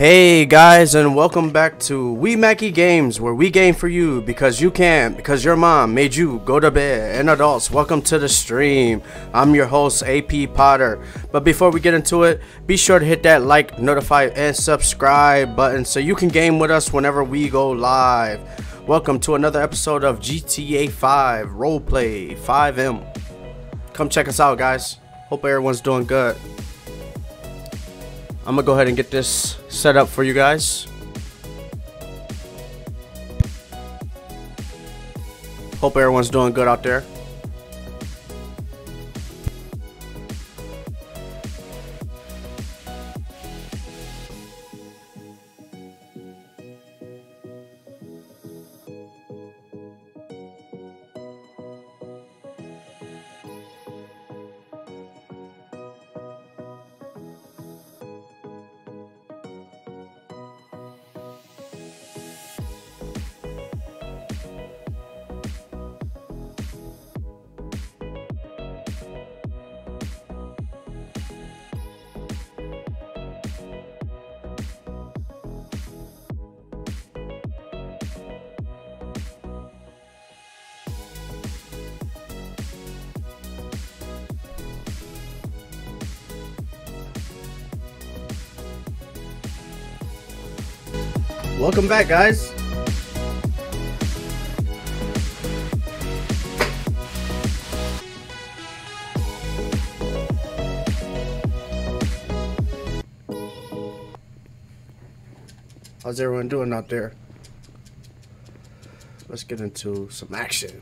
Hey guys, and welcome back to We Mackie Games, where we game for you because you can, because your mom made you go to bed. And adults, welcome to the stream. I'm your host, AP Potter. But before we get into it, be sure to hit that like, notify, and subscribe button so you can game with us whenever we go live. Welcome to another episode of GTA 5 Roleplay FiveM. Come check us out, guys. Hope everyone's doing good. I'm gonna go ahead and get this set up for you guys. Hope everyone's doing good out there. Back, guys. How's everyone doing out there? Let's get into some action.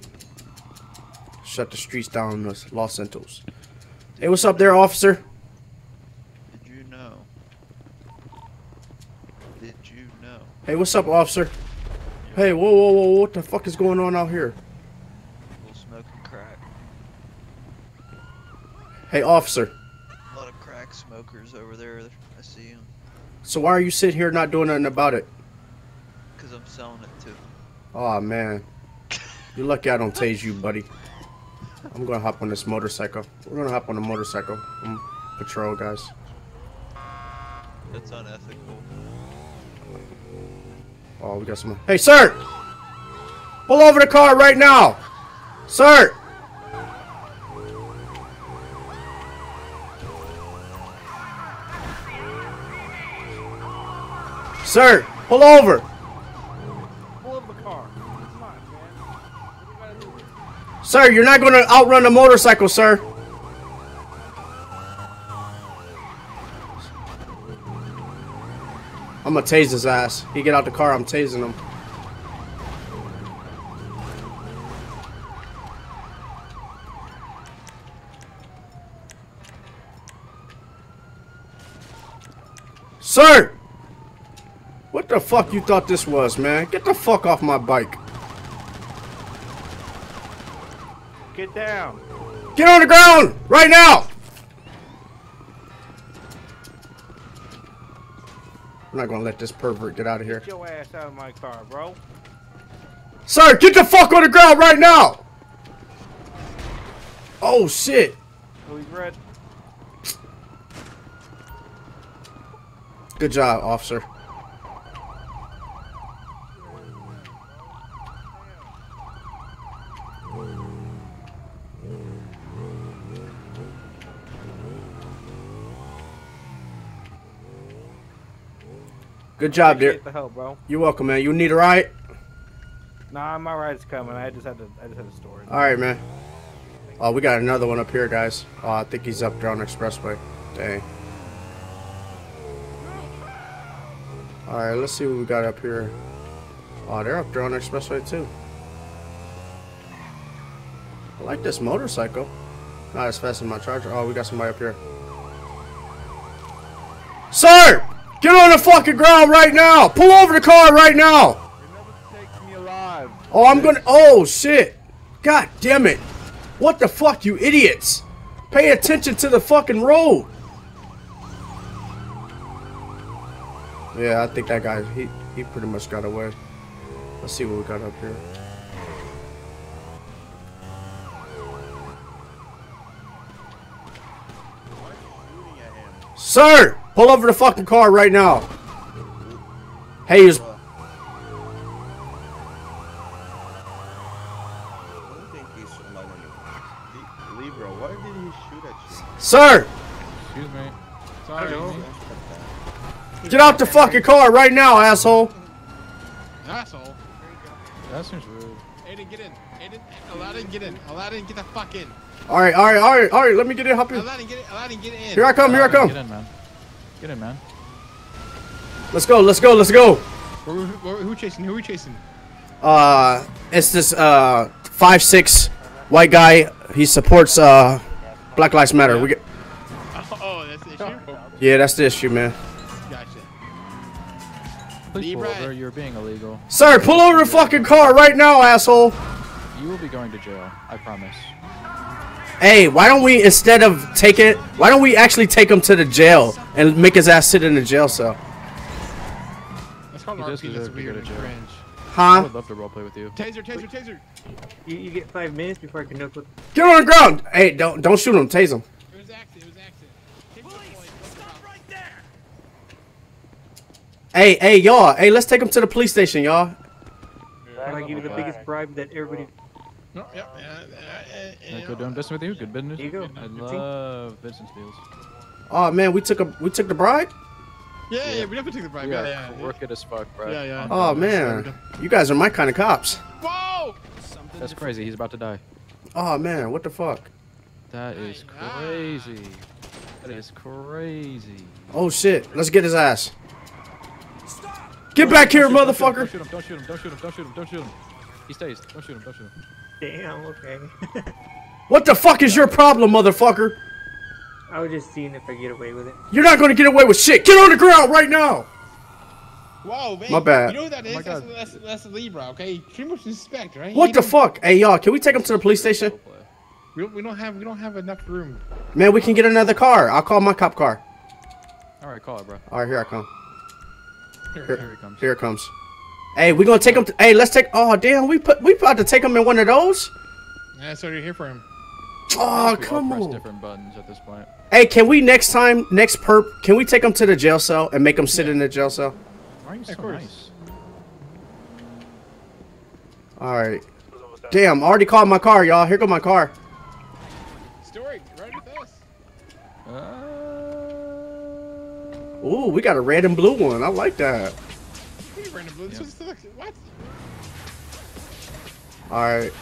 Shut the streets down Los Santos. Hey, what's up there, officer? Did you know? Did you know? Hey, what's up, officer? Hey, whoa, whoa, whoa, what the fuck is going on out here? Smoking crack. Hey, officer. A lot of crack smokers over there. I see them. So why are you sitting here not doing nothing about it? Because I'm selling it to 'em. Oh man. You're lucky I don't tase you, buddy. I'm gonna hop on this motorcycle. We're gonna hop on a motorcycle. Um, patrol, guys. That's unethical. Oh, we got some. Hey, sir! Pull over the car right now! Sir! Sir, pull over! Pull up the car. Come on, man. What you gotta do here? Sir, you're not gonna outrun a motorcycle, sir. I'm gonna tase his ass. He get out the car, I'm tasing him. Sir! What the fuck you thought this was, man? Get the fuck off my bike. Get down. Get on the ground right now. I'm not gonna let this pervert get out of here. Get your ass out of my car, bro. Sir, get the fuck on the ground right now. Oh shit. So he's red. Good job, officer. Good job, dear. Appreciate the help, bro. You're welcome, man. You need a ride? Nah, my ride's coming. I just had to. I just had to store it. All right, man. Oh, we got another one up here, guys. Oh, I think he's up there on expressway. Dang. All right, let's see what we got up here. Oh, they're up there on expressway too. I like this motorcycle. Not as fast as my charger. Oh, we got somebody up here. Sir! Get on the fucking ground right now! Pull over the car right now! Oh, I'm gonna. Oh, shit. God damn it. What the fuck, you idiots? Pay attention to the fucking road. Yeah, I think that guy, he, he pretty much got away. Let's see what we got up here. Sir, pull over the fucking car right now. Hey, he was, I don't think he's online Libra, why did he shoot at you? sir, Excuse me. Sorry. get out the fucking car right now, asshole. Asshole. That seems rude. Aiden, get in. Aiden, Aladdin, get in. Aladdin, get the fuck in. All right, all right, all right, all right. Let me get in. Hop in. Aladdin, get in. Aladdin, get in. Here I come. Here I come. Get in, man. Get in, man. Let's go. Let's go. Let's go. Who, who, who chasing? Who are we chasing? Uh, it's this uh five six white guy. He supports uh Black Lives Matter. We get. Oh, oh that's the issue? Yeah, that's the issue, man. Gotcha. Please pull over. You're being illegal. Sir, pull over the fucking car right now, asshole. You will be going to jail. I promise. Hey, why don't we instead of take it? Why don't we actually take him to the jail and make his ass sit in the jail cell? That's called He does RP. That's deserve to go weird to and jail. cringe. I Huh? would love to roleplay with you. Taser, taser, taser. You, you get five minutes before I can no clip. Get on the ground. Hey, don't don't shoot him. Tase him. It was accident. It was accident. Take the point. Stop right there. Hey, hey, y'all. Hey, let's take him to the police station, y'all. I give you the biggest bribe that everybody. No, yeah, yeah, yeah, yeah, Can I yeah. go doing business with you? Good business. Here you go. I love business deals. Oh man, we took a we took the bride. Yeah, yeah, we definitely took the bribe. We Yeah, are yeah, yeah. crooked as fuck, bro. Yeah, yeah. Oh man, you guys are my kind of cops. Whoa! That's crazy. He's about to die. Oh man, what the fuck? That is crazy. That is crazy. Oh shit, let's get his ass. Get back here, Don't motherfucker! shoot him! Don't shoot him! Don't shoot him! Don't shoot him! Don't shoot him! He stays. Don't shoot him! Don't shoot him! Damn. Okay. What the fuck is your problem, motherfucker? I was just seeing if I get away with it. You're not gonna get away with shit. Get on the ground right now. Wow, man. My bad. You know who that oh is? my that's, God. that's, that's Libra, okay? Treat much respect, right? What He the don't- fuck? Hey y'all, can we take him to the police station? We don't, we don't have we don't have enough room. Man, we can get another car. I'll call my cop car. All right, call it, bro. All right, here I come. Here he comes. Here it comes. Hey, we gonna take him. Hey, let's take. Oh damn, we put we about to take him in one of those. Yeah, so you're here for him. Oh We all come press on. different buttons at this point. Hey, can we next time, next perp, can we take him to the jail cell and make him sit in the jail cell? Why are you so course. nice? All right. Damn, I already called my car, y'all. Here go my car. Story, right with us. Uh, Ooh, we got a red and blue one. I like that. What are you random blue? This was still- What? All right.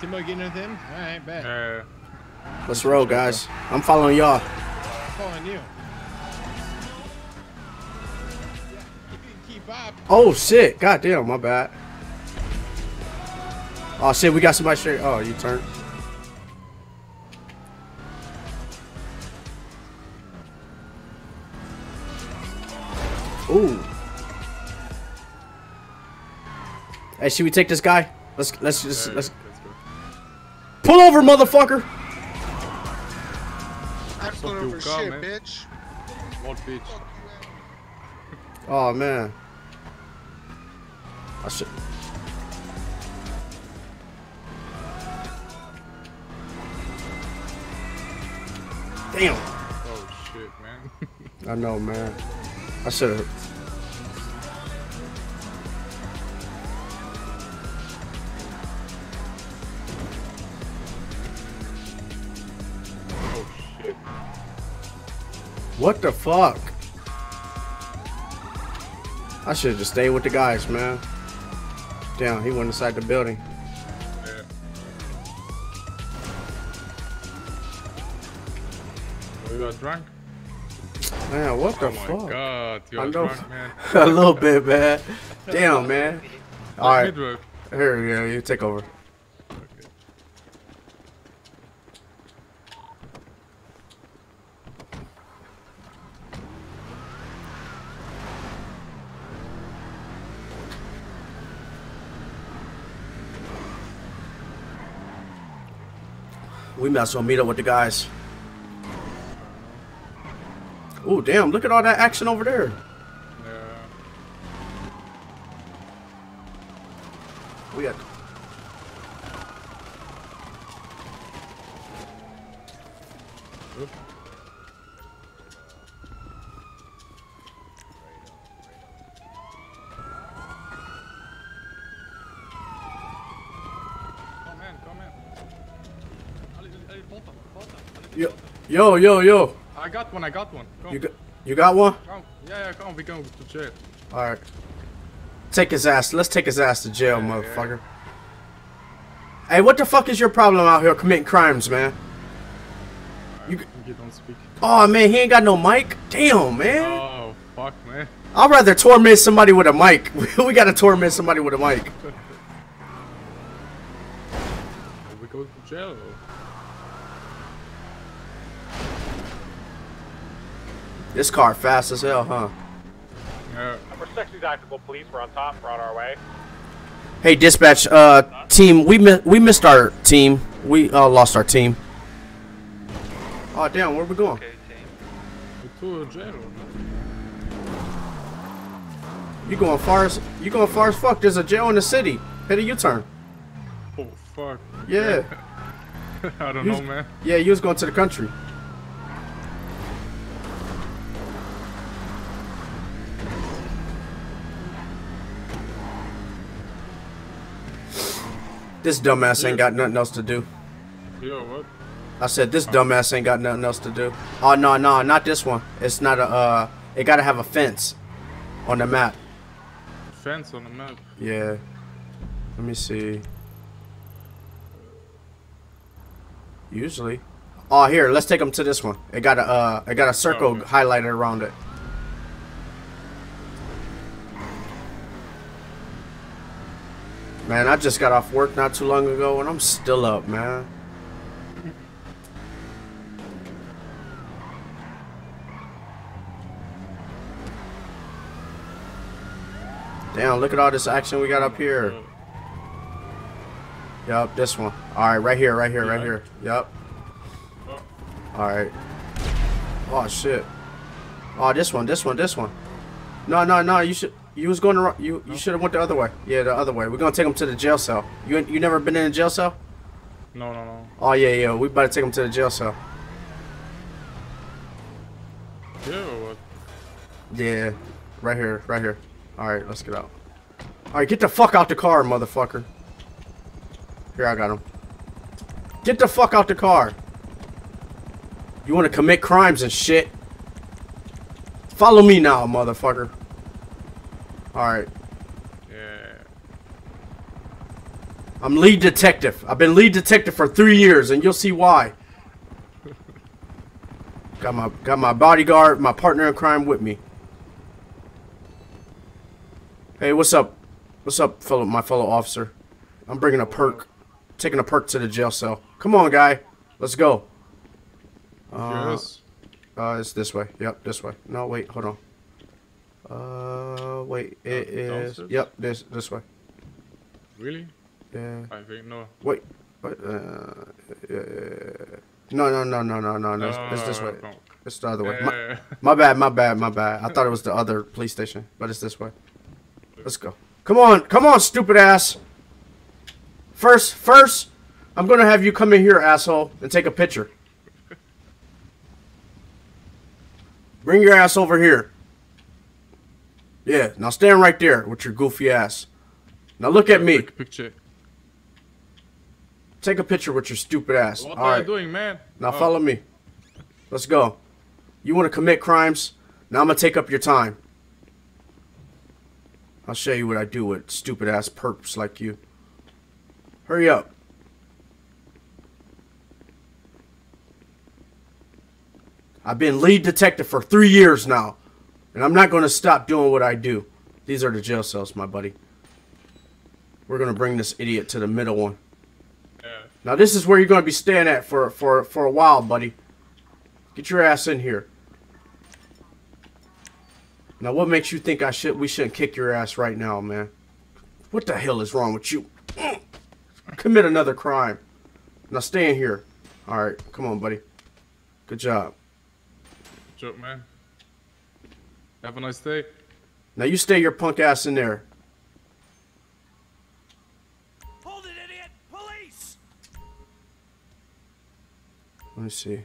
Timo getting with him? Alright, bet. Let's roll, guys. I'm following y'all. Following you. Yeah, you can keep up. Oh shit! God damn, my bad. Oh shit, we got somebody straight. Oh, you turned. Ooh. Hey, should we take this guy? Let's let's just let's pull over, motherfucker. I put over shit, bitch. Oh man. I should. Damn. Oh shit, man. I know, man. I should have. Oh. Uh, what the fuck? I should have just stayed with the guys, man. Damn, he went inside the building. Yeah. You got drunk? Man, what the Oh my fuck? god, you I are know. drunk, man. A little bit, man. Damn, man. All right, here we go. You take over. Okay. We might as well meet up with the guys. Oh, damn, look at all that action over there. Yeah. We got... Yo, yo, yo. I got one, I got one. Come, You got, you got one? come. Yeah, yeah, come, we go to jail. All right. Take his ass. Let's take his ass to jail, motherfucker. Hey, what the fuck is your problem out here committing crimes, man? You, you don't speak. Oh man, he ain't got no mic. Damn, man. Oh, fuck, man. I'd rather torment somebody with a mic. we gotta torment somebody with a mic. We go to jail. This car fast as hell, huh? Yeah. We're sexy tactical police. We're on top. We're on our way. Hey, dispatch, uh, team, we mi- we missed our team. We uh, lost our team. Oh damn, where we going? Okay, team. To jail. You going far as you going far as fuck? There's a jail in the city. Hit a U-turn. Oh, fuck. Yeah, I don't Who's- know, man. yeah, you was going to the country. This dumbass ain't got nothing else to do. Yo, what? I said this dumbass ain't got nothing else to do. Oh no, no, not this one. It's not a. uh It gotta have a fence on the map. Fence on the map. Yeah. Let me see. Usually. Oh, here. Let's take them to this one. It got a. Uh, it got a circle okay. highlighted around it. Man, I just got off work not too long ago, and I'm still up, man. Damn, look at all this action we got up here. Yup, this one. Alright, right here, right here, right here. Yup. Alright. Oh shit. Oh this one, this one, this one. No, no, no, you should you was going to you you should have went the other way. Yeah, the other way. We're gonna take him to the jail cell. You you never been in a jail cell? No, no, no. Oh yeah, yeah. We about to take him to the jail cell. Yeah, what? Yeah, right here, right here. All right, let's get out. All right, get the fuck out the car, motherfucker. Here, I got him. Get the fuck out the car. You want to commit crimes and shit? Follow me now, motherfucker. All right, Yeah. I'm lead detective. I've been lead detective for three years, and you'll see why. Got my got my bodyguard, my partner in crime with me. Hey, what's up? What's up, fellow my fellow officer? I'm bringing a perp, taking a perp to the jail cell. Come on, guy, let's go. Uh, yes. uh, it's this way. Yep, this way. No, wait, hold on. Uh, wait, it is. downstairs? Yep, this this way. Really? Yeah. I think no. Wait. What? Uh, uh, no, no, no, no, no, no, no. It's, it's this way. No. It's the other way. My, my bad, my bad, my bad. I thought it was the other police station, but it's this way. Let's go. Come on, come on, stupid ass. First, first, I'm gonna have you come in here, asshole, and take a picture. Bring your ass over here. Yeah, now stand right there with your goofy ass. Now look at me. Take a picture. Take a picture with your stupid ass. What All are right. you doing, man? Now Oh, follow me. Let's go. You want to commit crimes? Now I'm gonna take up your time. I'll show you what I do with stupid ass perps like you. Hurry up. I've been lead detective for three years now, and I'm not gonna stop doing what I do. These are the jail cells, my buddy. We're gonna bring this idiot to the middle one. Yeah. Now this is where you're gonna be staying at for for for a while, buddy. Get your ass in here. Now what makes you think I should we shouldn't kick your ass right now, man? What the hell is wrong with you? Commit another crime. Now stay in here. All right, come on, buddy. Good job. Joke, man. Have a nice day. Now you stay your punk ass in there. Hold it, idiot! Police! Let me see.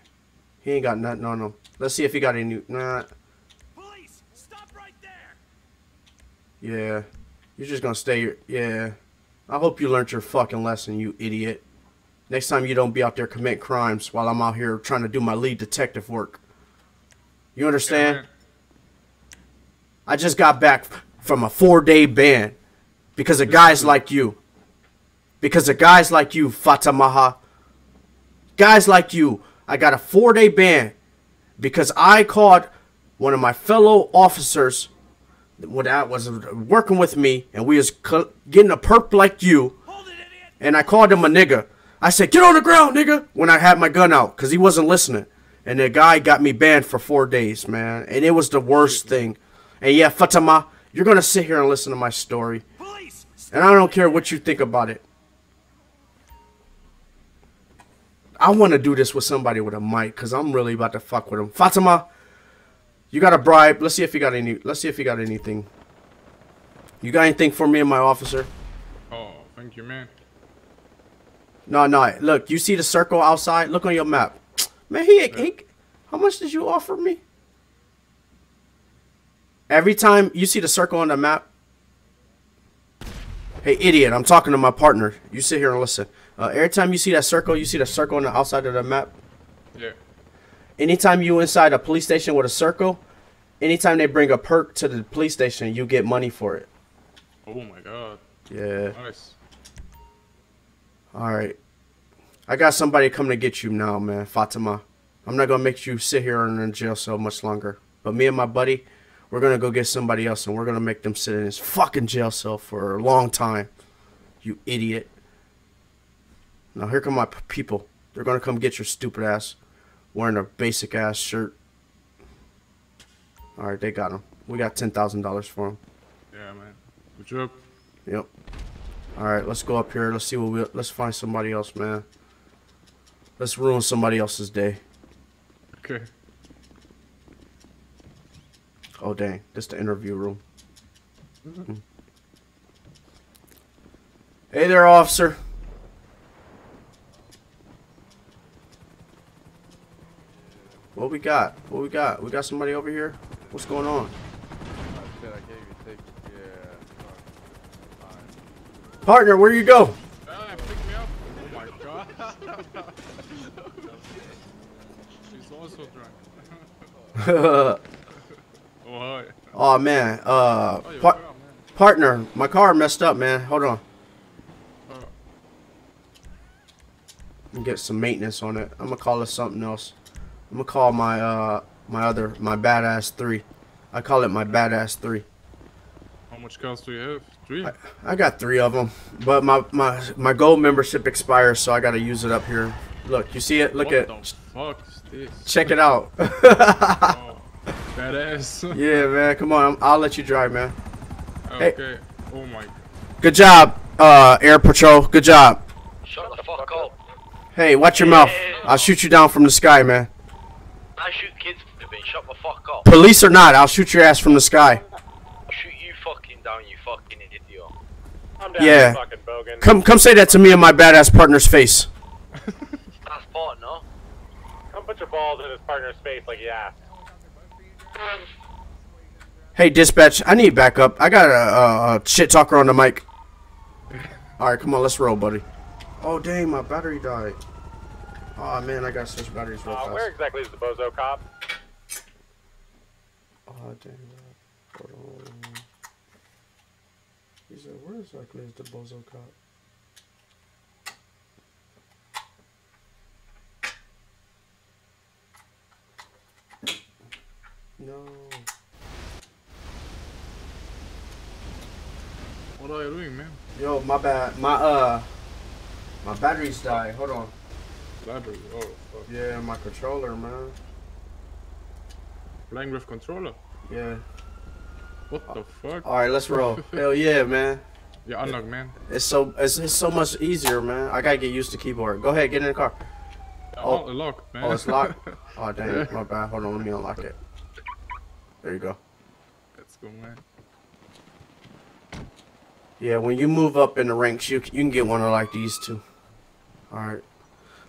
He ain't got nothing on him. Let's see if he got any. Nah. Police! Stop right there! Yeah. You're just gonna stay here. Yeah. I hope you learned your fucking lesson, you idiot. Next time you don't be out there committing crimes while I'm out here trying to do my lead detective work. You understand? man. I just got back from a four day ban because of guys like you. Because of guys like you, Fatamaha. Guys like you. I got a four day ban because I caught one of my fellow officers I was working with me and we was getting a perp like you. And I called him a nigga. I said, get on the ground, nigga, when I had my gun out because he wasn't listening. And the guy got me banned for four days, man. And it was the worst thing. And yeah, Fatima, you're going to sit here and listen to my story. And I don't care what you think about it. I want to do this with somebody with a mic because I'm really about to fuck with him. Fatima, you got a bribe. Let's see if you got any. Let's see if you got anything. You got anything for me and my officer? Oh, thank you, man. No, no. Look, you see the circle outside? Look on your map. Man, he, he how much did you offer me? Every time you see the circle on the map. Hey, idiot! I'm talking to my partner. You sit here and listen. Uh, every time you see that circle, you see the circle on the outside of the map. Yeah. Anytime you inside a police station with a circle, anytime they bring a perp to the police station, you get money for it. Oh my god. Yeah. Nice. All right. I got somebody coming to get you now, man. Fatima. I'm not gonna make you sit here in a jail cell much longer. But me and my buddy, we're gonna go get somebody else, and we're gonna make them sit in this fucking jail cell for a long time. You idiot. Now here come my people. They're gonna come get your stupid ass, wearing a basic ass shirt. All right, they got him. We got ten thousand dollars for him. Yeah, man. Good job. Yep. All right, let's go up here. Let's see what we. Let's find somebody else, man. Let's ruin somebody else's day. Okay. Oh dang, this the interview room. Mm. Hey there, officer. What we got? What we got? We got somebody over here. What's going on? Partner, where you go? Ah. Oh my god. She's also drunk. Oh, man, uh, Oh, par- partner, my car messed up, man. Hold on. Get some maintenance on it. I'm gonna call it something else. I'm gonna call my uh my other my badass three. I call it my badass three. How much cars do you have? Three? I got three of them, but my my my gold membership expires, so I gotta use it up here. Look, you see it? Look what at the fuck is this? check it out. Badass. yeah, man. Come on, I'll let you drive, man. Hey. okay. Oh my. Good job, uh, Air Patrol. Good job. Shut the fuck up. Hey, watch your mouth. I'll shoot you down from the sky, man. I shoot kids for living. Shut the fuck up. Police or not, I'll shoot your ass from the sky. I'll shoot you fucking down, you fucking idiot. Yeah. Come come say that to me and my badass partner's face. That's partner. Come put your balls in his partner's face like you asked. Hey, dispatch, I need backup. I got a, a, a shit talker on the mic. Alright, come on, let's roll, buddy. Oh, dang, my battery died. Oh, man, I got switch batteries real Uh, fast. where exactly is the bozo cop? Oh, dang. Hold on. He said, where exactly is the bozo cop? No. What are you doing, man? Yo, my bad. My, uh, my batteries died. Hold on. Battery? Oh, fuck. Yeah, my controller, man. Playing with controller. Yeah. What the fuck? All right, let's roll. Hell yeah, man. Yeah, unlock, man. It's so it's, it's so much easier, man. I gotta get used to keyboard. Go ahead, get in the car. Oh, locked, man. Oh, it's locked. Oh, dang, my bad. Hold on, let me unlock it. There you go. Let's go, man. Yeah, when you move up in the ranks, you you can get one of like these too. All right,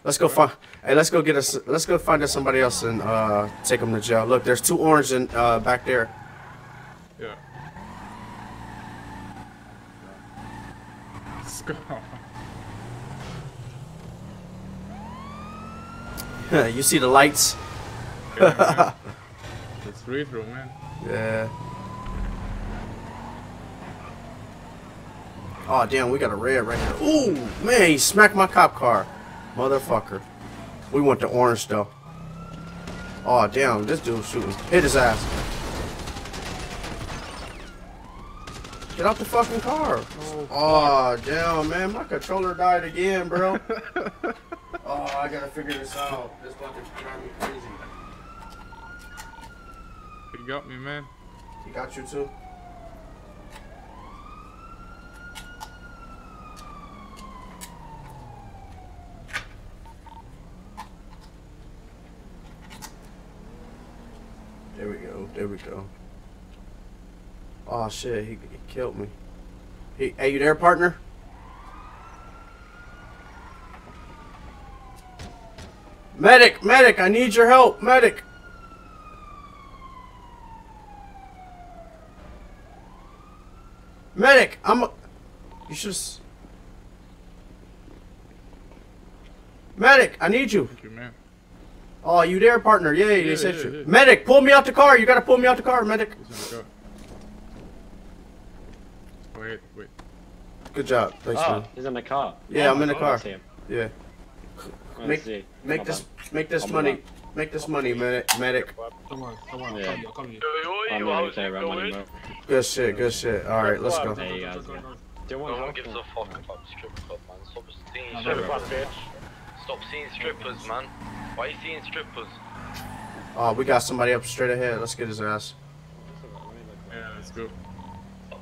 let's go find. Hey, let's go get us. Let's go find us somebody else and uh take them to jail. Look, there's two orange in uh back there. Yeah. Let's go. you see the lights? It's free throw, man. Yeah. Oh damn, we got a red right here. Ooh, man, he smacked my cop car. Motherfucker. We went to orange though. Oh damn, this dude's shooting. Hit his ass. Get out the fucking car. Oh, oh damn, man, my controller died again, bro. oh, I gotta figure this out. This about to drive me crazy. You got me, man. He got you too? There we go. There we go. Oh shit, he, he killed me. He, hey, you there, partner? Medic, medic, I need your help, medic. Medic, I'm. A, you should. s- Medic, I need you. Thank you, man. Oh, you there, partner? Yeah, they Yeah, said yeah, you. yeah. Medic, pull me out the car. You gotta pull me out the car, medic. This is the car. Wait, wait. Good job. Thanks, Oh, man. he's in the car. Yeah, I'm in the Oh, car. I see him. Yeah. I Make see. make this make this money back. Make this money, medic. Medic. Come on, come on, Yeah. come on, come on. I'm not gonna say about money, bro. Good shit. Good shit. All right, let's go. There you guys go. Do you want No one gives a fuck about strip club, man. Stop seeing No, no, strippers. Stop seeing strippers, man. Why are you seeing strippers? Oh, we got somebody up straight ahead. Let's get his ass. Yeah, let's go.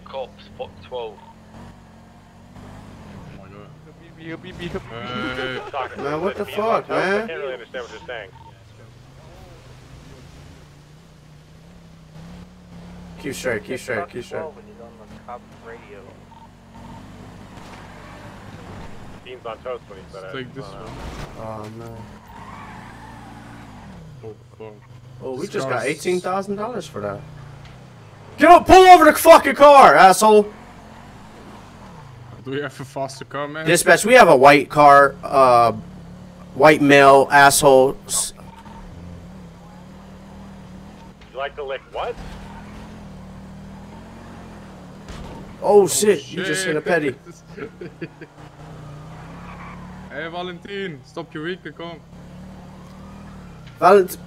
Cops, fuck 12. Oh my god. Beep, beep, beep, beep. Hey. Talking Man, what the fuck, locked up, I man? can't really understand what you're saying. Keep straight. Keep straight. Keep straight. Beans on toast when he said Let's it. take this one. Oh man. Oh, fuck. Oh, we just got eighteen thousand dollars for that. Get up! Pull over the fucking car, asshole. Do we have a faster car, man? Dispatch, we have a white car, uh, white male asshole. You like to lick what? Oh shit! You just hit a petty. hey, Valentin, stop your week, kom. Valent.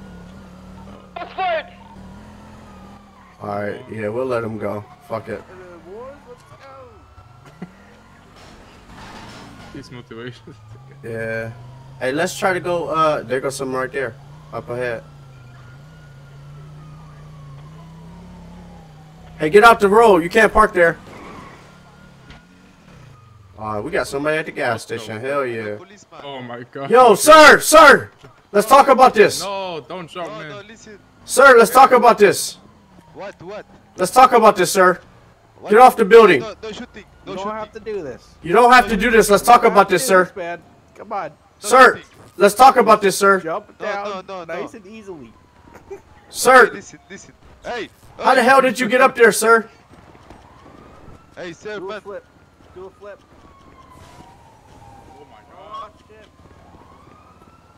All right, yeah, we'll let him go. Fuck it. He's motivation. Yeah. Hey, let's try to go. Uh, there goes some right there, up ahead. Hey, get out the road. You can't park there. Uh, we got somebody at the gas station. Hell yeah. Oh my god. Yo, sir, sir, let's talk about this. No, don't jump, man. Sir, let's talk about this. What? What? Let's talk about this, sir. Get off the building. No, no shooting. No You don't shooting. have to do this. You don't have to do this. Let's talk about this, sir. man. Come on. Sir, let's talk about this, sir. Jump down no, no, no. nice and easily. Sir, Listen, listen. Hey. how the hell did you get up there, sir? Hey, sir, Do a flip. Do a flip. Oh my god.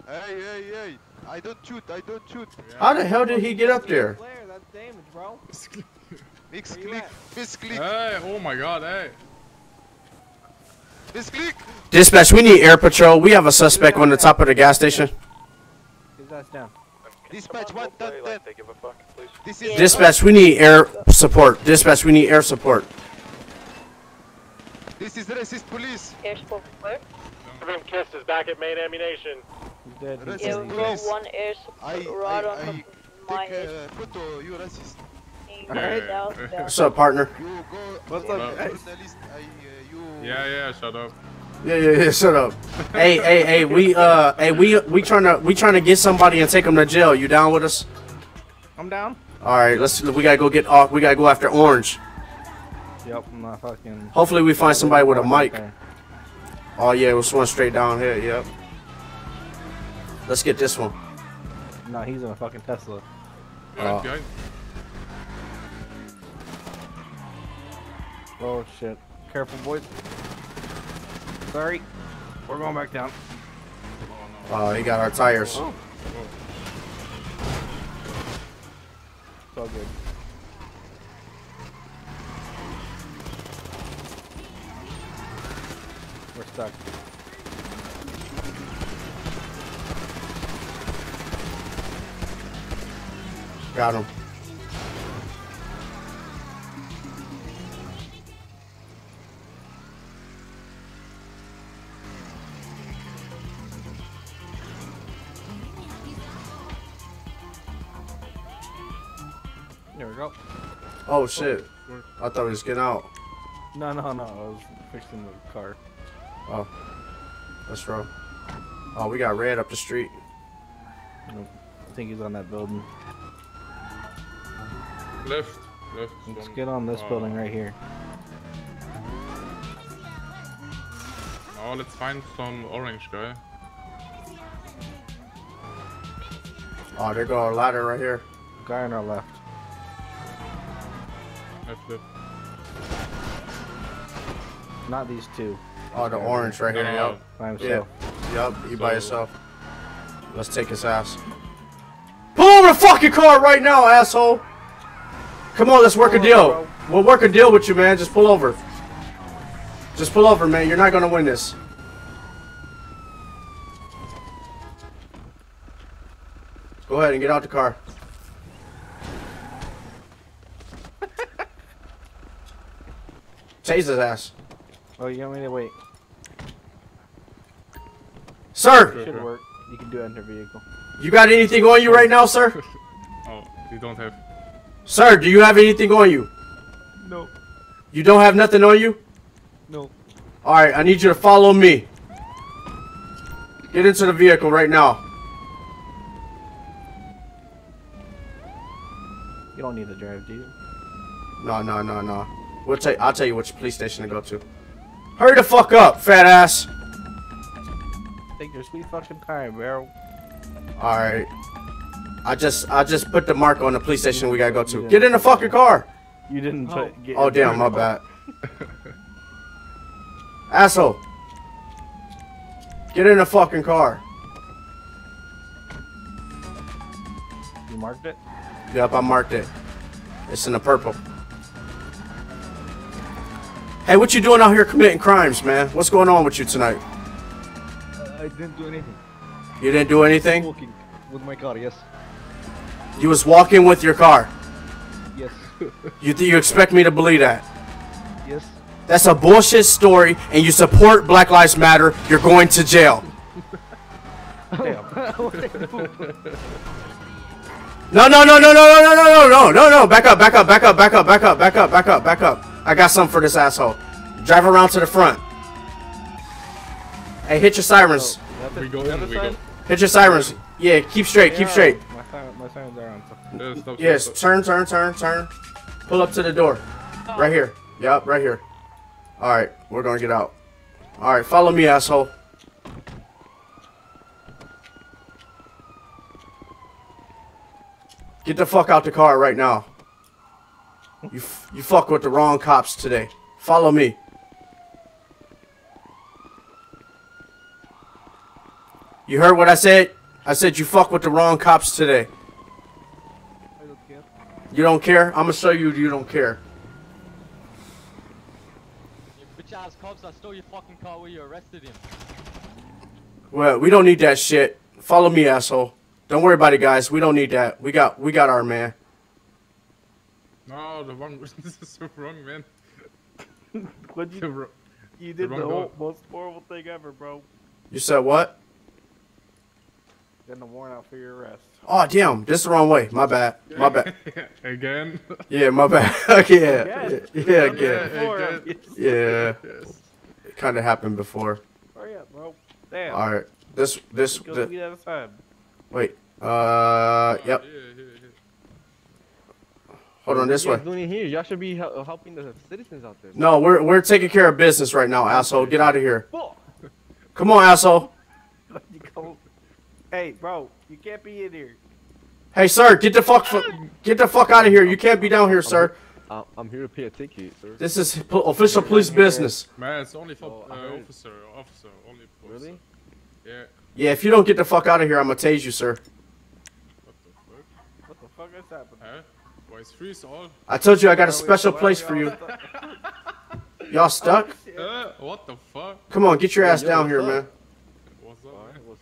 Hey, hey, hey. I don't shoot. I don't shoot. How the hell did he get up there? That's damage, bro. Mix click. at? Miss click. Hey, oh my god, hey. Miss click. Dispatch, we need air patrol. We have a suspect on the top of the gas station. His ass down. Dispatch one. This is Dispatch, we need air support. Dispatch, we need air support. This is racist police. Air support where? Everyone kissed is back at main ammunition. He's dead. Racist Yeah, we got one air I, support right I, on I my take head. a photo. You racist. Alright. Down, down. What's up, partner? What's up, guys? journalist. I, uh, you. Yeah, yeah, shut up. Yeah, yeah, yeah. Shut up. hey, hey, hey. We uh, hey, we we trying to we trying to get somebody and take them to jail. You down with us? I'm down. All right, let's. We gotta go get off. We gotta go after Orange. Yep, I'm not fucking. Hopefully, we find somebody with a mic. Okay. Oh yeah, we'll swing straight down here. Yep. Let's get this one. No, he's in a fucking Tesla. Uh, Behind, Oh shit. Careful, boys. Sorry. We're going back down. Oh, he got our tires. It's all good. Got him. There we go. Oh shit. I thought he was getting out. No, no, no. I was fixing the car. Oh. Let's roll. Oh, we got red up the street. I think he's on that building. Left. Left. Let's one. get on this Oh. building right here. Oh, let's find some orange guy. Oh, there go our ladder right here. Guy on our left. Left, left. Not these two. Oh, the orange right here. No, Yup. By Yeah. himself. Yup. You by So- yourself. Let's take his ass. Pull over the fucking car right now, asshole. Come on, let's work a deal. bro. We'll work a deal with you, man. Just pull over. Just pull over, man. You're not gonna win this. Go ahead and get out the car. Chase his ass. Oh, you want me to wait? Sir, Should work. You can do enter vehicle. you got anything on you right now, sir? Oh, you don't have. Sir, do you have anything on you? No. You don't have nothing on you? No. Alright, I need you to follow me. Get into the vehicle right now. You don't need to drive, do you? No, no, no, no. We'll tell I'll tell you which police station to go to. Hurry the fuck up, fat ass. Take your sweet fucking time, bro. Alright. I just I just put the mark on the police station we gotta go to. Get in the fucking car. You didn't oh. put. Get Oh damn, my bad. Asshole. Get in the fucking car. You marked it? Yep, I marked it. It's in the purple. Hey, what you doing out here committing crimes, man? What's going on with you tonight? I didn't do anything. You didn't do anything? Walking with my car, yes. You was walking with your car. Yes. You th- you expect me to believe that? yes. That's a bullshit story, and you support Black Lives Matter. You're going to jail. Damn. no, no, no, no, no, no, no, no, no, no, no. Back up, back up, back up, back up, back up, back up, back up, back up. I got something for this asshole. Drive around to the front. Hey, hit your sirens. We go in, we go. Hit your sirens. Yeah, keep straight, keep straight. My, siren, my sirens are on. Yeah, stop, Yes, stop, turn, turn, turn, turn. Pull up to the door. Right here. Yup, right here. Alright, we're gonna get out. Alright, follow me, asshole. Get the fuck out the car right now. You, f- you fuck with the wrong cops today. Follow me. You heard what I said? I said you fuck with the wrong cops today. I don't care. You don't care? I'm gonna show you you don't care. You Bitch ass cops, I stole your fucking car where you arrested him. Well, we don't need that shit. Follow me, asshole. Don't worry about it, guys. We don't need that. We got we got our man. No, the wrong. this is so wrong, man. What The you? wro- You did wrong the whole, most horrible thing ever, bro. You said what? Getting a warrant out for your arrest. Oh damn, this is the wrong way. My bad. My bad. Again. Yeah, my bad. yeah. Again? Yeah, again. that again. Yeah. Yes. It kind of happened before. Hurry up, bro. Damn. All right. This this Go the, sweet at a time. wait. Uh, yep. Yeah, yeah, yeah. Hold on this what way. you guys doing here? Y'all should be helping the citizens out there. No, we're we're taking care of business right now, asshole. Get out of here. Come on, asshole. You go- Hey, bro, you can't be in here. Hey, sir, get the fuck get the fuck out of here. You can't be down here, sir. I'm here to pay a ticket, sir. This is po- official police business. Man, it's only for Oh, uh, officer, officer, only for Really? officer. Yeah. Yeah, if you don't get the fuck out of here, I'm gonna tase you, sir. What the fuck What the fuck is happening? Huh? Boys, freeze all. I told you I got a special place for you. Y'all stuck? Uh, what the fuck? Come on, get your ass down here, man.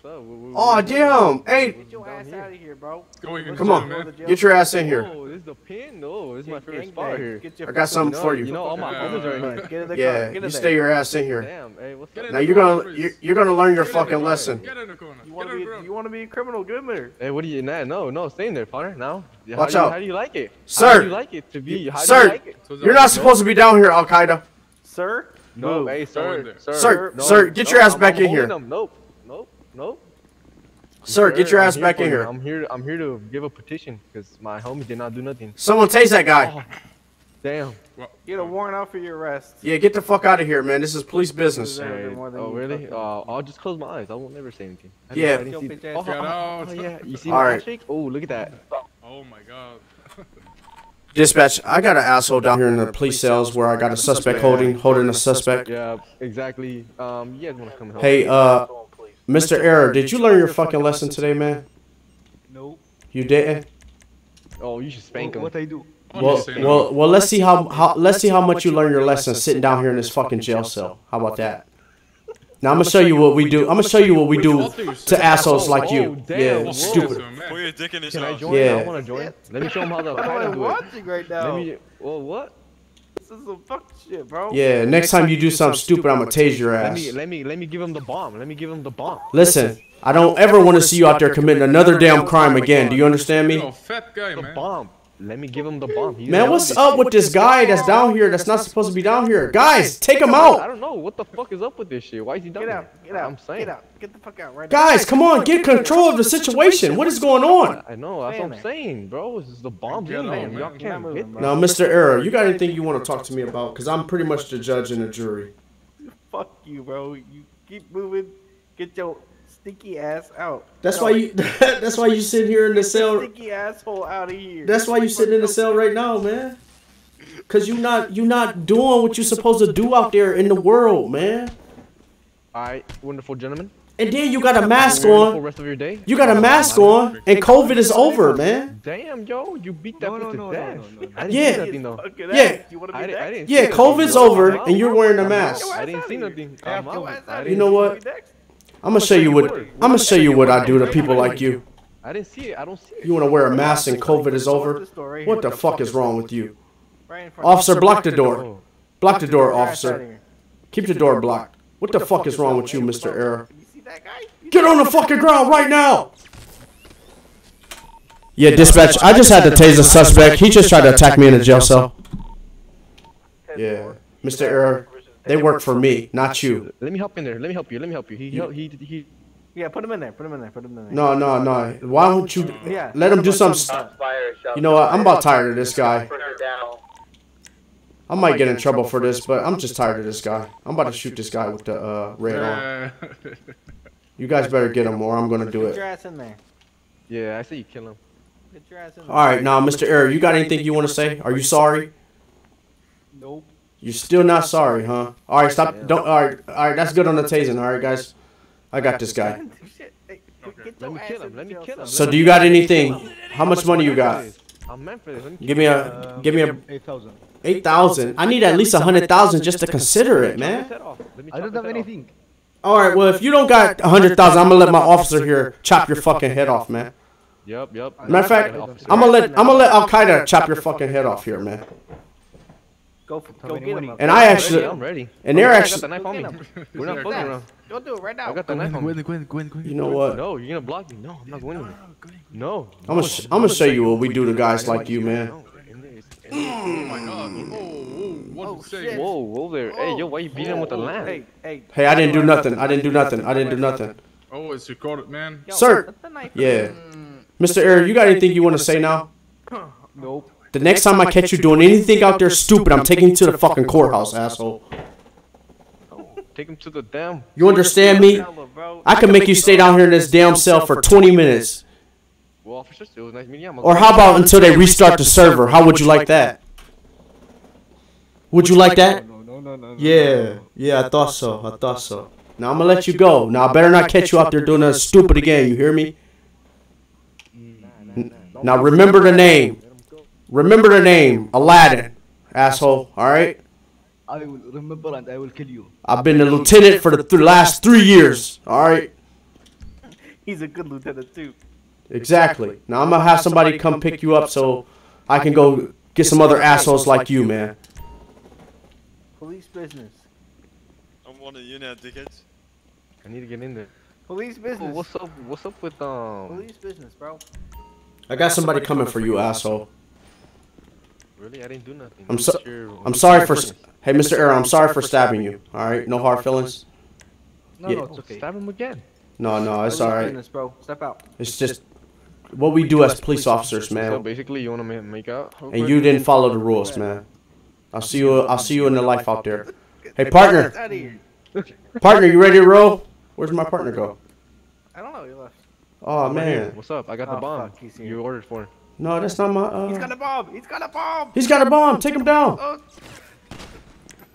What's up, man? What's up? We- we- Oh damn! Hey, Get your ass out of here, bro. Go even come on, man. get your ass in here. Oh, this is the pin? No, this is my favorite spot bang. here. Get your I got something You know, for you. You know, all my Yeah. homies are in here. Get in the car. Yeah, you stay your ass in here. Damn, hey, what's up? Now you're gonna you're, you're gonna learn your Get fucking lesson. Get in the corner. You wanna be you wanna be a criminal? Get in there. Hey, what are you, nah, no, no, stay in there, partner, now. How Watch do you, out. How do you like it? Sir! How Sir. do you like it to be? How sir! You like you're not supposed to be down here, Al Qaeda. Sir? No, hey, Go sir, sir, Sir, no, sir, get no, your ass back I'm in here. them. Nope, nope, nope. Sir, get your I'm ass back in here. I'm here. I'm here to give a petition because my homies did not do nothing. Someone tase that guy. Damn. Get a warrant out for your arrest. Yeah, get the fuck out of here, man. This is police business. Hey, oh really? fucking- Uh, I'll just close my eyes. I won't never say anything. I Yeah. didn't- I see- bitch oh, oh, oh, yeah. You see All my right. handshake? Oh, look at that. Oh my god. Dispatch, I got an asshole down here in the police cells where I got a suspect holding holding a suspect. Yeah, exactly. Um, you guys want to come help? Hey, uh, Mr. Error, did you learn your fucking lesson today, man? Nope. You didn't? Oh, you should spank him. What they do? What do Well, well, well. Let's see how, how let's see how much you learn your lesson sitting down here in this fucking jail cell. How about that? Now I'm gonna show you what we do. I'm gonna show you what we do to assholes like you. Oh, damn, Yeah, stupid. Put your dick in his Can I join? Yeah. I want to join. Let me show him how the What am I Qaeda do it. watching right now? Let me. Well, what? This is some fuck shit, bro. Yeah, next time you do something stupid, I'm gonna tase your ass. Let ass. me. Let me. Let me give him the bomb. Let me give him the bomb. Listen, I don't ever want to see you out there committing another damn crime again. Do you understand You're a me? fat guy, The man. bomb. Let me give him the bomb. He's Man, what's up with this guy that's down here that's not supposed to be down here? Guys, take him out. I don't know what the fuck is up with this shit. Why is he down Get there? out. Get out. I'm saying. Get out. Get the fuck out right now. Guys, come on, get control of the situation. What is going on? I know. That's what I'm saying, bro. This is the bomb. Get in out, there. man. Y'all can't not hit Now, Mr. Error, you got anything you want to talk to me about? Because I'm pretty much the judge and the jury. Fuck you, bro. You keep moving. Get your stinky ass out. That's why you. That's why you sit here in the cell. stinky asshole out of here. That's why you sitting in the cell right now, man. Cause you not you not doing what you're supposed to do out there in the world, man. All right, wonderful gentlemen. And then you got a mask Have a on. rest of your day. You got a mask on, and COVID is over, man. Damn, yo, you beat that No, bitch no, to no, death. no, no, no. I Yeah. though. Yeah. You want to be didn't, I didn't Yeah, COVID's over, and you're wearing a I'm mask. I didn't see nothing. I'm out. I You didn't- know what? I'm gonna show you what I'm gonna show you what I do to people like you. I didn't see it. I don't see it. You want to wear a mask and COVID is over? What the fuck is wrong with you? Officer, block the door. Block the door, officer. Keep the door blocked. What the fuck is wrong with you, Mr. Error? Get on the fucking ground right now! Yeah, dispatch. I just had to tase a suspect. He just tried to attack me in a jail cell. Yeah, Mr. Error. They work for me, not you. Let me help in there. Let me help you. Let me help you. He he he. he Yeah, put him in there. Put him in there. Put him in there. No, no, no. Why don't you Yeah. let him do some. st- You know what? I'm about tired of this guy. I might get in trouble for this, but I'm just tired of this guy. I'm about to shoot this guy with the uh, red on. You guys better get him, or I'm gonna do it. ass in there. Yeah, I see you kill him. Get in there. All right, now, Mr. Error, you got anything you want to say? Are you sorry? Nope. You're still not sorry, huh? All right, stop. Don't. All right, all right. That's good on the tasing. All right, guys. I got this guy. Let me kill him. Let me kill him. So, do you got anything? How much money you got? I'm meant for this. Give me a. Give me a. Eight thousand. Eight thousand. I need at least a hundred thousand just to consider it, man. I don't have anything. All right. Well, if you don't got a hundred thousand, I'm gonna let my officer here chop your fucking head off, man. Yep. Yep. Matter of fact, I'm gonna let I'm gonna let Al Qaeda chop your fucking head off here, man. Go, for, go get him. And I actually, I'm ready. and they're I actually, got the knife on me. We're not fucking around. Go do it right now. I got the knife on me. you know what? No, you're gonna block me. No, I'm not going anywhere. No. I'm gonna I'm gonna show you what we do to guys like you, man. Oh, oh my god. Oh, oh, what Oh, to say? shit. Whoa, whoa there. Hey, yo, why you beating him with the oh, lamp? Hey, hey. Hey, I didn't do nothing. I didn't do nothing. I didn't do nothing. Oh, it's recorded, man. Yo, Sir. put the knife Yeah, Mr. Error, you got anything you want to say now? Nope. The next time I catch you doing anything out there stupid, I'm taking you to the fucking courthouse, asshole. Take him to the damn. You understand me? I can make you stay down here in this damn cell for 20 minutes. Well, officers, it was nice meeting you. I'm Or how about until they restart the server? How would you like that? Would you like that? No, no, no, no. no, Yeah, yeah, I thought so. I thought so. Now I'm gonna let you go. Now I better not catch you out there doing that stupid again. You hear me? Now remember the name. Remember the name, Aladdin, asshole. All right. I will remember and I will kill you. I've been a lieutenant for the th- last three years. All right. He's a good lieutenant too. Exactly. Now I'm gonna have somebody come pick you up so I can go get some other assholes like you, man. Police business. I'm one of you now, dickheads. I need to get in there. Police business. what's up? What's up with um? Police business, bro. I got somebody coming for you, asshole. Really, I didn't do nothing. I'm so, What's your- I'm sorry for. s- Hey, Mr. Arrow, I'm sorry for stabbing you. All right, no hard feelings. No, Yeah. no, it's okay. Stab him again. No, no, it's all right. business, bro. Step out. It's just what we do as police officers, So man. basically, you want to make out? And you didn't follow the rules, man. I'll see you. I'll see you in the life out there. Hey, partner. Get out of here. Partner, you ready to roll? Where's my partner go? I don't know. He left. Oh Right here. man. What's up? I got the Oh, bomb. fuck, he's here. You ordered for. No, that's not my. Uh... He's got a bomb. He's got a bomb. he's got a bomb. Take him down. Oh.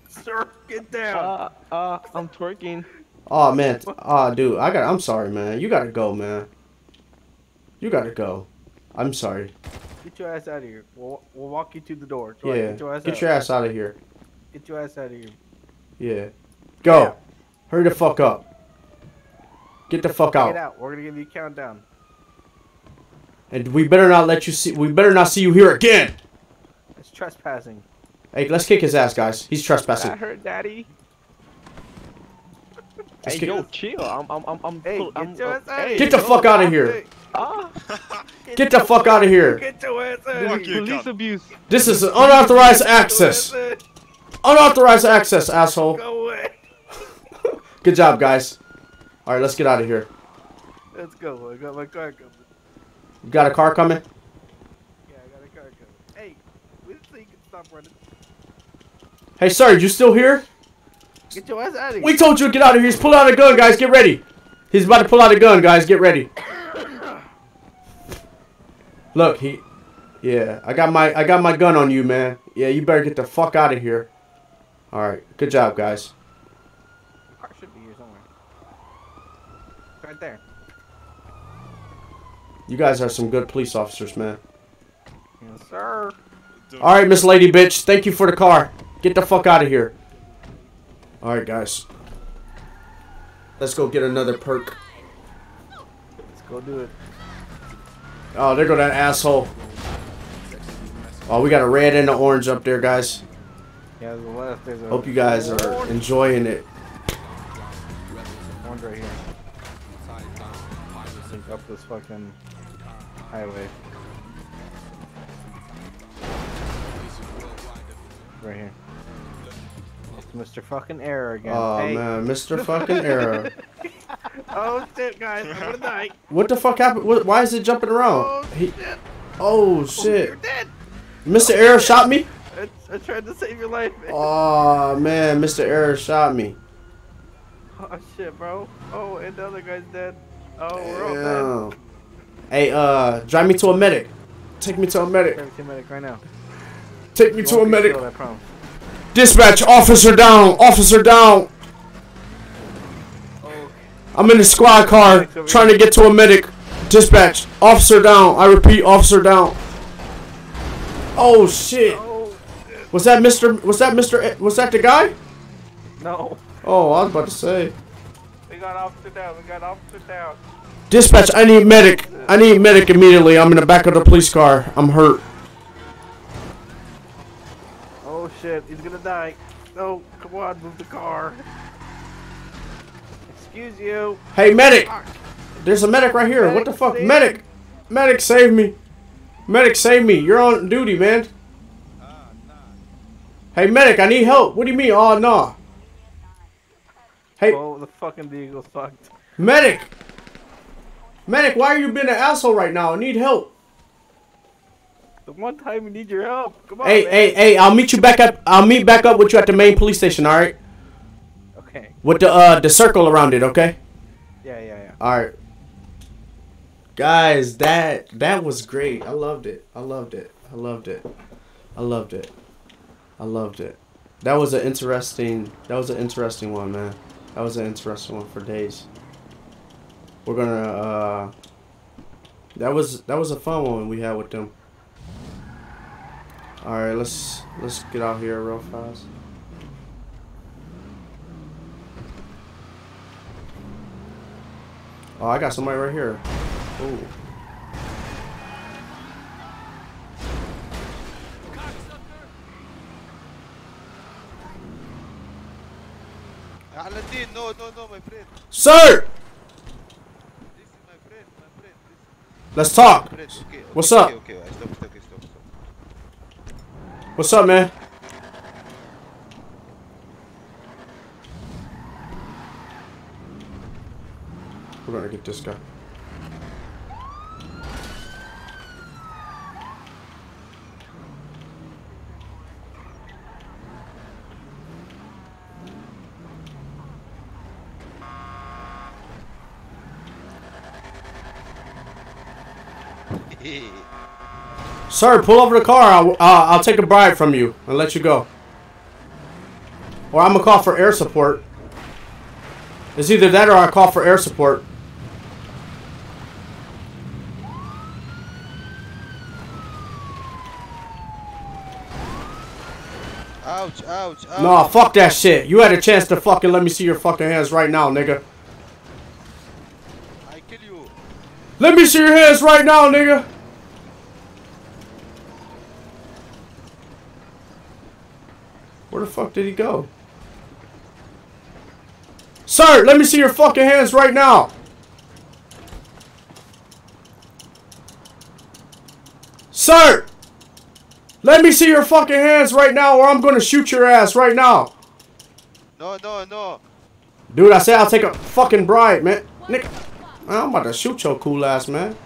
Sir, get down. Uh, uh, I'm twerking. Oh man. Oh dude, I got. I'm sorry, man. You gotta go, man. You gotta go. I'm sorry. Get your ass out of here. We'll, we'll walk you to the door. Go ahead, Yeah. Get your ass Get out. your ass out of here. Get your ass out of here. Yeah. Go. Hurry the fuck up. Get the fuck Get out. out. We're gonna give you a countdown. And we better not let you see. We better not see you here again. It's trespassing. Hey, let's kick his ass, guys. He's trespassing. I heard, daddy. Let's Hey, yo, chill. I'm, I'm, I'm, I'm. Hey, cool. get I'm, your ass out of hey, Get the yo, fuck out of here. Ah, Get the fuck out of here. Get your ass out this of is here. police abuse. This is unauthorized access. Unauthorized access, asshole. Go away. Good job, guys. All right, let's get out of here. Let's go. I got my car coming. You got a car coming? Yeah, I got a car coming. Hey, wait so you can stop running. Hey, sir, you still here? Get your ass out of here. We told you to get out of here. He's pulling out a gun, guys. Get ready. He's about to pull out a gun, guys. Get ready. Look, he. Yeah, I got my I got my gun on you, man. Yeah, you better get the fuck out of here. All right, good job, guys. The car should be here somewhere. Right there. You guys are some good police officers, man. Yes, sir. All right, Miss Lady Bitch. Thank you for the car. Get the fuck out of here. All right, guys. Let's go get another perp. Let's go do it. Oh, there go that asshole. Oh, we got a red and an orange up there, guys. Yeah, the left. A Hope you guys are enjoying it. Orange right here. Up this fucking highway. Right here. It's Mr. Fucking Error again. Oh Hey. man, Mr. Fucking Error. oh shit, guys! I'm gonna die. What the fuck happened? What, why is it jumping around? Oh He- shit! oh, oh shit. You're dead. Mr. Error shot me? I, I tried to save your life, man. Oh man, Mr. Error shot me. Oh shit, bro. Oh, and the other guy's dead. Oh, we're all dead. Hey, uh, drive me to a medic. Take me to a medic. Grab a medic right now. Take me You to a medic. Dispatch, officer down, officer down. I'm in the squad car trying to get to a medic. Dispatch, officer down. I repeat, officer down. Oh shit. Was that Mr. Was that Mr. Was that the guy? No. Oh, I was about to say. We got officer down. We got officer down. Dispatch, I need medic. I need medic immediately. I'm in the back of the police car. I'm hurt. Oh shit, he's gonna die. No, come on, move the car. Excuse you. Hey, medic. Ah. There's a medic right here. What the fuck? Medic. Medic, save me. Medic, save me. You're on duty, man. Hey, medic, I need help. What do you mean? Oh, no. Hey, Oh, the fucking vehicle's fucked. medic. Medic, why are you being an asshole right now? I need help. The one time we need your help. Come on, Hey, man. hey, hey, I'll meet you back up. I'll meet back up with you at the main police station, all right? Okay. With the uh the circle around it, okay? Yeah, yeah, yeah. All right. Guys, that that was great. I loved it. I loved it. I loved it. I loved it. I loved it. That was an interesting. That was an interesting one, man. That was an interesting one for days. We're gonna uh that was that was a fun one we had with them. Alright, let's let's get out here real fast. Oh, I got somebody right here. Aladdin, no, no, no, my friend. Sir! This is my friend, my friend. Let's talk. What's up? Okay, okay, stop, stop, okay, stop, stop. What's up, man? We're gonna get this guy. Sir, pull over the car. I'll, uh, I'll take a bribe from you and let you go. Or I'm gonna call for air support. It's either that or I call for air support. Ouch, ouch, ouch. Nah, fuck that shit. You had a chance to fucking let me see your fucking hands right now, nigga. I kill you. Let me see your hands right now, nigga. Where the fuck did he go? Sir, let me see your fucking hands right now. Sir! Let me see your fucking hands right now or I'm gonna shoot your ass right now. No, no, no. Dude, I said I'll take a fucking bribe, man. Nick, I'm about to shoot your cool ass, man.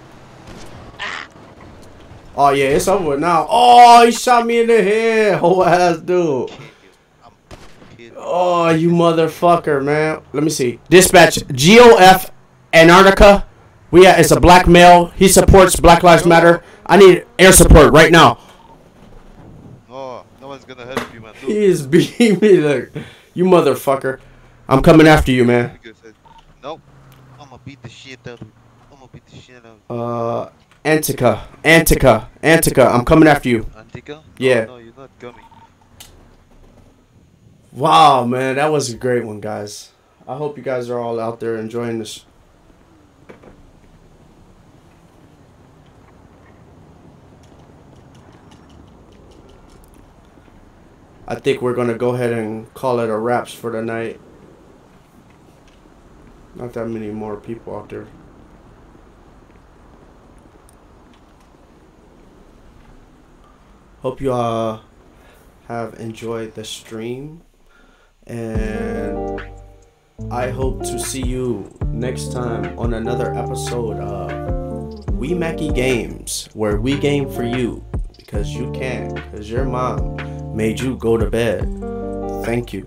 Oh, yeah, it's over now. Oh, he shot me in the head. Whole ass dude. Oh, you motherfucker, man. Let me see. Dispatch GOF Antarctica. We it's a black male. He supports Black Lives Matter. I need air support right now. Oh, no one's gonna help you, man. Look. He is beating me like, you motherfucker. I'm coming after you, man. Nope. I'm gonna beat the shit out of you. I'm gonna beat the shit out of you. Uh, Antica, Antica, Antica. I'm coming after you. Antica? Yeah. No, no, you're not coming. Wow, man, that was a great one, guys. I hope you guys are all out there enjoying this. I think we're gonna go ahead and call it a wraps for the night. Not that many more people out there. Hope you all have enjoyed the stream and I hope to see you next time on another episode of We Mackie Games, where we game for you because you can, because your mom made you go to bed. Thank you.